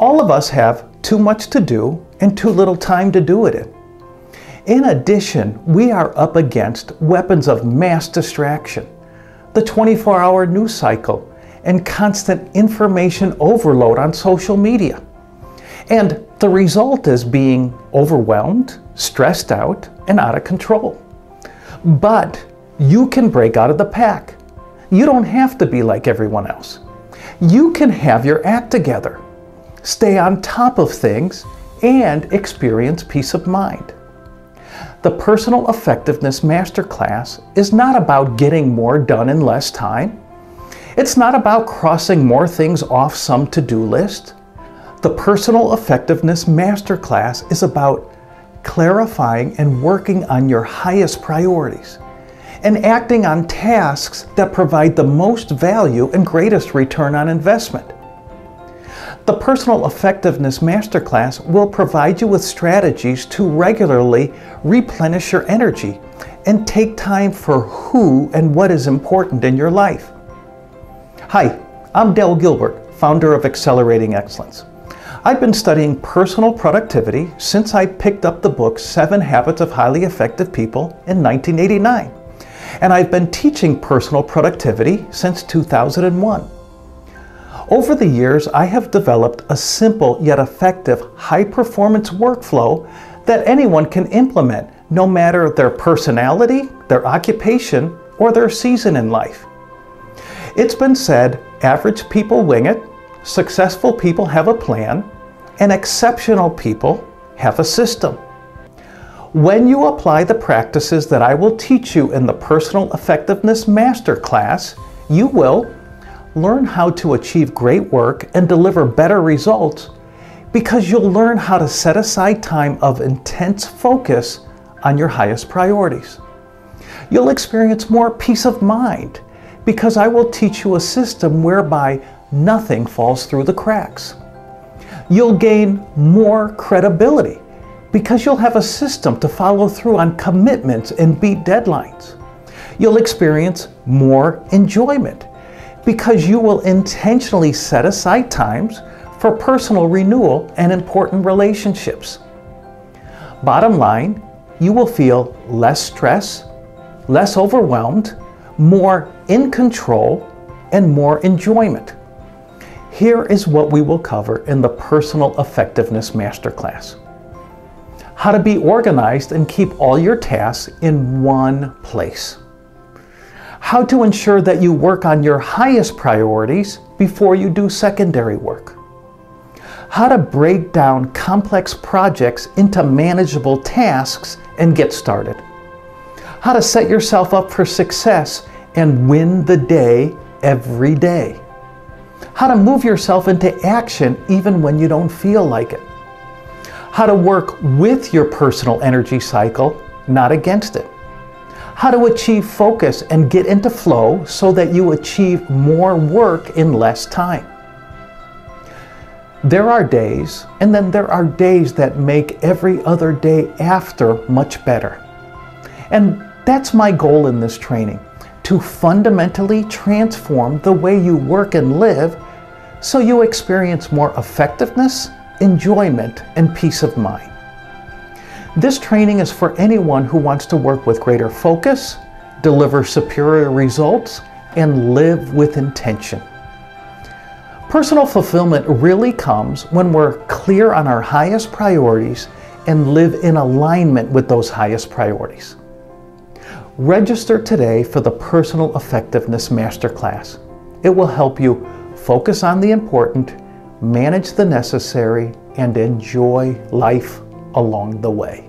All of us have too much to do and too little time to do it in. In addition, we are up against weapons of mass distraction, the 24 hour news cycle, and constant information overload on social media. And the result is being overwhelmed, stressed out, and out of control. But you can break out of the pack. You don't have to be like everyone else. You can have your act together, stay on top of things, and experience peace of mind. The Personal Effectiveness Masterclass is not about getting more done in less time. It's not about crossing more things off some to-do list. The Personal Effectiveness Masterclass is about clarifying and working on your highest priorities and acting on tasks that provide the most value and greatest return on investment. The Personal Effectiveness Masterclass will provide you with strategies to regularly replenish your energy and take time for who and what is important in your life. Hi, I'm Del Gilbert, founder of Accelerating Excellence. I've been studying personal productivity since I picked up the book Seven Habits of Highly Effective People in 1989. And I've been teaching personal productivity since 2001. Over the years, I have developed a simple yet effective high performance workflow that anyone can implement no matter their personality, their occupation, or their season in life. It's been said average people wing it, successful people have a plan, and exceptional people have a system. When you apply the practices that I will teach you in the Personal Effectiveness Masterclass, you will learn how to achieve great work and deliver better results because you'll learn how to set aside time of intense focus on your highest priorities. You'll experience more peace of mind because I will teach you a system whereby nothing falls through the cracks. You'll gain more credibility because you'll have a system to follow through on commitments and beat deadlines. You'll experience more enjoyment because you will intentionally set aside times for personal renewal and important relationships. Bottom line, you will feel less stress, less overwhelmed, more in control, and more enjoyment. Here is what we will cover in the Personal Effectiveness Masterclass. How to be organized and keep all your tasks in one place. How to ensure that you work on your highest priorities before you do secondary work. How to break down complex projects into manageable tasks and get started. How to set yourself up for success and win the day every day how to move yourself into action even when you don't feel like it, how to work with your personal energy cycle, not against it, how to achieve focus and get into flow so that you achieve more work in less time. There are days, and then there are days that make every other day after much better. And that's my goal in this training to fundamentally transform the way you work and live so you experience more effectiveness, enjoyment, and peace of mind. This training is for anyone who wants to work with greater focus, deliver superior results, and live with intention. Personal fulfillment really comes when we're clear on our highest priorities and live in alignment with those highest priorities. Register today for the Personal Effectiveness Masterclass. It will help you Focus on the important, manage the necessary, and enjoy life along the way.